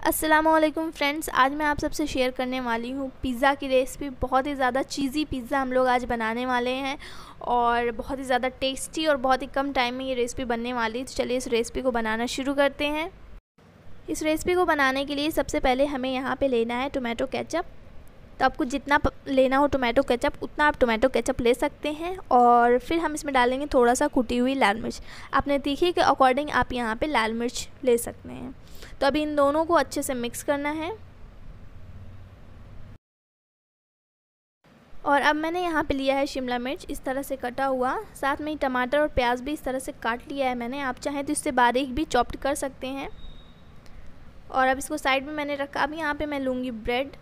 Aslam friends आज मैं आप सबसे शेयर करने वाली हूँ पिज़्ज़ा की रेसिपी बहुत ही ज़्यादा चीज़ी पिज़्ज़ा हम लोग आज बनाने वाले हैं और बहुत ही ज़्यादा टेस्टी और बहुत ही कम टाइम में ये रेसिपी बनने वाली है। तो चलिए इस रेसिपी को बनाना शुरू करते हैं। इस रेसिपी को बनाने के लिए सबसे पहले हमें यहाँ पे लेना है टोमेटो केचप तो आपको जितना लेना हो टोमेटो केचप उतना आप टोमेटो केचप ले सकते हैं और फिर हम इसमें डालेंगे थोड़ा सा कुटी हुई लाल मिर्च। अपने तीखे के अकॉर्डिंग आप यहाँ पे लाल मिर्च ले सकते हैं। तो अभी इन दोनों को अच्छे से मिक्स करना है। और अब मैंने यहाँ पे लिया है शिमला मिर्च, इस तरह से कटा हुआ। साथ में ही टमाटर और प्याज भी इस तरह से काट लिया है मैंने। आप चाहें तो इससे बारीक भी चॉप्ड कर सकते हैं। और अब इसको साइड में मैंने रखा, अब यहाँ पे मैं लूँगी ब्रेड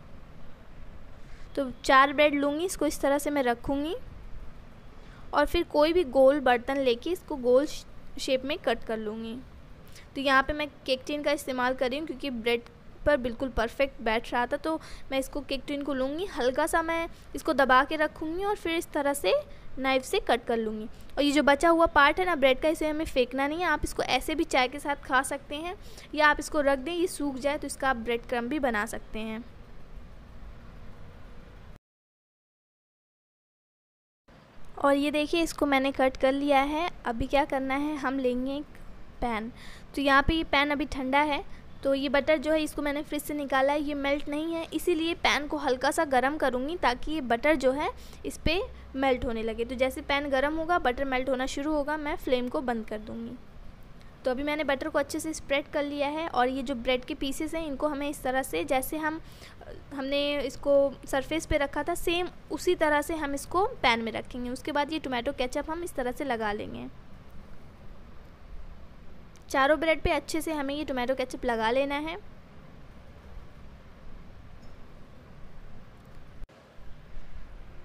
तो चार ब्रेड लूँगी, इसको इस तरह से मैं रखूँगी। और फिर कोई भी गोल बर्तन लेके इसको गोल शेप में कट कर लूँगी। तो यहाँ पे मैं केक टिन का इस्तेमाल कर रही हूँ क्योंकि ब्रेड पर बिल्कुल परफेक्ट बैठ रहा था तो मैं इसको केक टिन को लूँगी, हल्का सा मैं इसको दबा के रखूँगी और फिर इस तरह से नाइफ से कट कर लूँगी। और ये जो बचा हुआ पार्ट है ना, ब्रेड का, इसे हमें फेंकना नहीं है, आप इसको ऐसे भी चाय के साथ खा सकते हैं, या आप इसको रख दें, ये सूख जाए तो इसका आप ब्रेड क्रम भी बना सकते हैं। और ये देखिए, इसको मैंने कट कर लिया है। अभी क्या करना है, हम लेंगे पैन। तो यहाँ पे ये पैन अभी ठंडा है तो ये बटर जो है इसको मैंने फ्रिज से निकाला है, ये मेल्ट नहीं है, इसीलिए पैन को हल्का सा गर्म करूँगी ताकि ये बटर जो है इस पर मेल्ट होने लगे। तो जैसे पैन गर्म होगा, बटर मेल्ट होना शुरू होगा, मैं फ्लेम को बंद कर दूँगी। तो अभी मैंने बटर को अच्छे से स्प्रेड कर लिया है और ये जो ब्रेड के पीसेस हैं, इनको हमें इस तरह से जैसे हम, हमने इसको सरफेस पे रखा था, सेम उसी तरह से हम इसको पैन में रखेंगे। उसके बाद ये टोमेटो केचप हम इस तरह से लगा लेंगे। चारों ब्रेड पे अच्छे से हमें ये टोमेटो केचप लगा लेना है।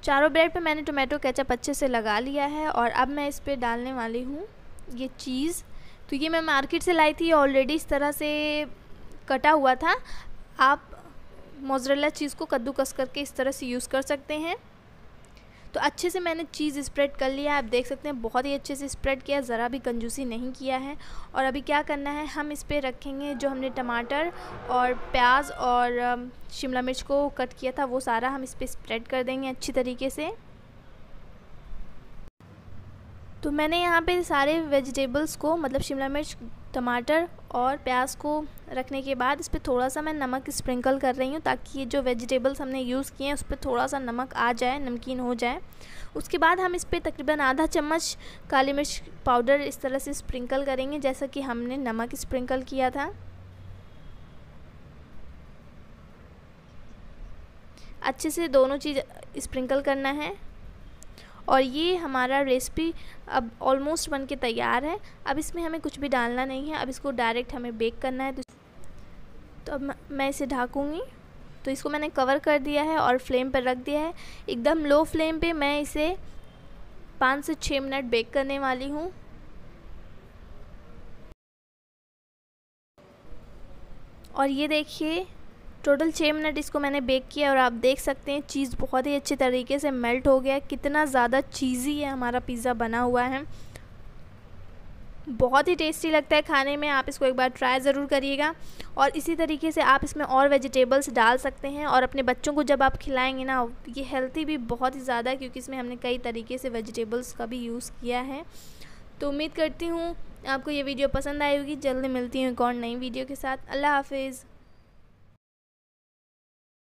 चारों ब्रेड पे मैंने टोमेटो केचप अच्छे से लगा लिया है और अब मैं इस पर डालने वाली हूँ ये चीज़। तो ये मैं मार्केट से लाई थी ऑलरेडी इस तरह से कटा हुआ था। आप मोजरेला चीज़ को कद्दूकस करके इस तरह से यूज़ कर सकते हैं। तो अच्छे से मैंने चीज़ स्प्रेड कर लिया आप देख सकते हैं, बहुत ही अच्छे से स्प्रेड किया ज़रा भी कंजूसी नहीं किया है। और अभी क्या करना है, हम इस पर रखेंगे जो हमने टमाटर और प्याज और शिमला मिर्च को कट किया था, वो सारा हम इस पर स्प्रेड कर देंगे अच्छी तरीके से। तो मैंने यहाँ पे सारे वेजिटेबल्स को मतलब शिमला मिर्च, टमाटर और प्याज को रखने के बाद इस पर थोड़ा सा मैं नमक स्प्रिंकल कर रही हूँ ताकि ये जो वेजिटेबल्स हमने यूज़ किए हैं उस पर थोड़ा सा नमक आ जाए, नमकीन हो जाए। उसके बाद हम इस पर तकरीबन आधा चम्मच काली मिर्च पाउडर इस तरह से स्प्रिंकल करेंगे जैसा कि हमने नमक स्प्रिंकल किया था। अच्छे से दोनों चीज़ स्प्रिंकल करना है। और ये हमारा रेसिपी अब ऑलमोस्ट बन के तैयार है। अब इसमें हमें कुछ भी डालना नहीं है। अब इसको डायरेक्ट हमें बेक करना है। तो, तो अब मैं इसे ढाकूँगी। तो इसको मैंने कवर कर दिया है और फ्लेम पर रख दिया है। एकदम लो फ्लेम पे मैं इसे पाँच से छः मिनट बेक करने वाली हूँ। और ये देखिए टोटल छः मिनट इसको मैंने बेक किया और आप देख सकते हैं चीज़ बहुत ही अच्छे तरीके से मेल्ट हो गया कितना ज़्यादा चीज़ी है हमारा पिज़्ज़ा बना हुआ है। बहुत ही टेस्टी लगता है खाने में, आप इसको एक बार ट्राई ज़रूर करिएगा। और इसी तरीके से आप इसमें और वेजिटेबल्स डाल सकते हैं और अपने बच्चों को जब आप खिलाएँगे ना, ये हेल्थी भी बहुत ही ज़्यादा क्योंकि इसमें हमने कई तरीके से वेजिटेबल्स का भी यूज़ किया है। तो उम्मीद करती हूँ, आपको ये वीडियो पसंद आई होगी। जल्दी मिलती हूँ एक और नई वीडियो के साथ। अल्लाह हाफिज़।